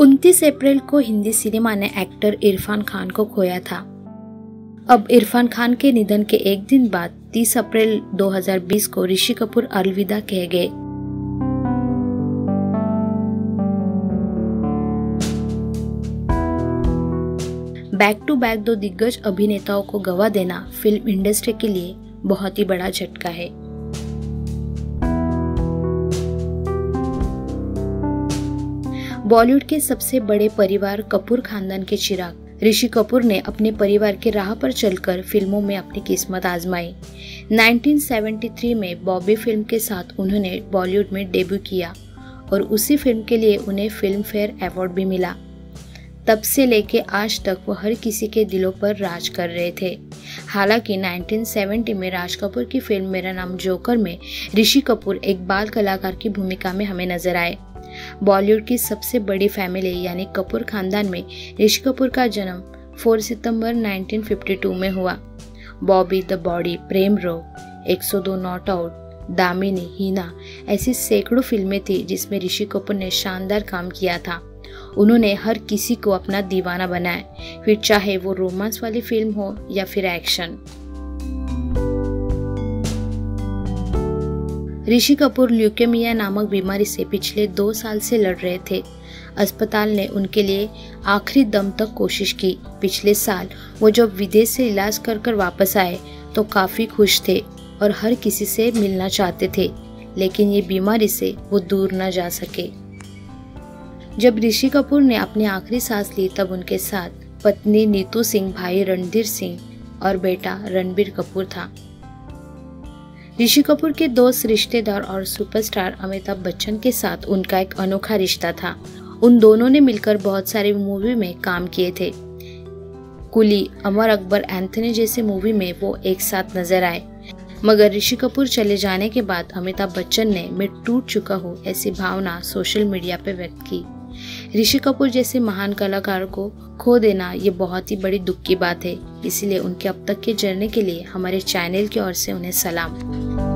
29 अप्रैल को हिंदी सिनेमा ने एक्टर इरफान खान को खोया था। अब इरफान खान के निधन के एक दिन बाद 30 अप्रैल 2020 को ऋषि कपूर अलविदा कह गए। बैक टू बैक दो दिग्गज अभिनेताओं को गवा देना फ़िल्म इंडस्ट्री के लिए बहुत ही बड़ा झटका है। बॉलीवुड के सबसे बड़े परिवार कपूर खानदान के चिराग। ऋषि कपूर ने अपने परिवार के राह पर चलकर फ़िल्मों में अपनी किस्मत आजमाई। 1973 में बॉबी फ़िल्म के साथ उन्होंने बॉलीवुड में डेब्यू किया और उसी फ़िल्म के लिए उन्हें फ़िल्म फेयर अवार्ड भी मिला। तब से लेके आज तक वो हर किसी के दिलों पर राज कर रहे थे। हालाँकि 1970 में राज कपूर की फ़िल्म मेरा नाम जोकर में ऋषि कपूर एक बाल कलाकार की भूमिका में हमें नज़र आए। बॉलीवुड की सबसे बड़ी फैमिली, यानी कपूर खानदान में ऋषि कपूर का जन्म 4 सितंबर 1952 में हुआ। बॉबी द बॉडी, प्रेम रोग 102 नॉट आउट, दामिनी, हीना, ऐसी सैकड़ों फ़िल्में थी जिसमें ऋषि कपूर ने शानदार काम किया था। उन्होंने हर किसी को अपना दीवाना बनाया, फिर चाहे वो रोमांस वाली फ़िल्म हो या फिर एक्शन। ऋषि कपूर ल्यूकेमिया नामक बीमारी से पिछले दो साल से लड़ रहे थे। अस्पताल ने उनके लिए आखिरी दम तक कोशिश की। पिछले साल वो जब विदेश से इलाज कर कर वापस आए तो काफ़ी खुश थे और हर किसी से मिलना चाहते थे, लेकिन ये बीमारी से वो दूर न जा सके। जब ऋषि कपूर ने अपनी आखिरी सांस ली, तब उनके साथ पत्नी नीतू सिंह, भाई रणधीर सिंह और बेटा रणबीर कपूर था। ऋषि कपूर के दोस्त, रिश्तेदार और सुपरस्टार अमिताभ बच्चन के साथ उनका एक अनोखा रिश्ता था। उन दोनों ने मिलकर बहुत सारे मूवी में काम किए थे। कुली, अमर अकबर, एंथनी जैसे मूवी में वो एक साथ नज़र आए। मगर ऋषि कपूर चले जाने के बाद अमिताभ बच्चन ने मैं टूट चुका हूँ ऐसी भावना सोशल मीडिया पर व्यक्त की। ऋषि कपूर जैसे महान कलाकार को खो देना ये बहुत ही बड़ी दुख की बात है। इसलिए उनके अब तक के जर्नी के लिए हमारे चैनल की ओर से उन्हें सलाम।